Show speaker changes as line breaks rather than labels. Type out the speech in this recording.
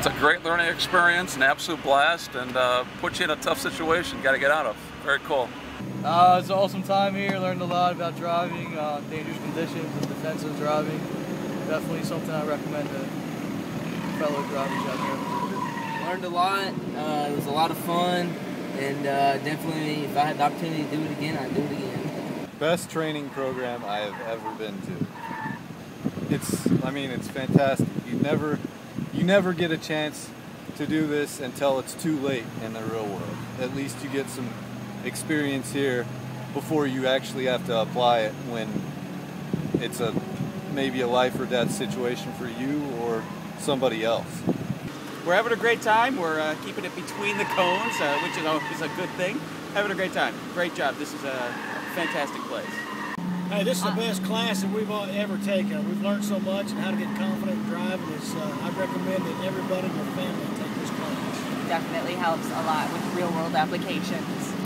it's a great learning experience, an absolute blast, and uh, puts you in a tough situation you got to get out of. Very cool.
Uh, it's an awesome time here. Learned a lot about driving, uh, dangerous conditions, and defensive driving. Definitely something I recommend to fellow drivers out there.
Learned a lot. Uh, it was a lot of fun, and uh, definitely, if I had the opportunity to do it again, I'd do it again.
Best training program I have ever been to. It's, I mean, it's fantastic. You never, you never get a chance to do this until it's too late in the real world. At least you get some experience here before you actually have to apply it when it's a maybe a life or death situation for you or somebody else.
We're having a great time. We're uh, keeping it between the cones, uh, which is always a good thing. Having a great time. Great job. This is a fantastic place.
Hey, this is the best class that we've ever taken. We've learned so much and how to get confident It's, uh, I recommend that everybody in your family take this class.
Definitely helps a lot with real world applications.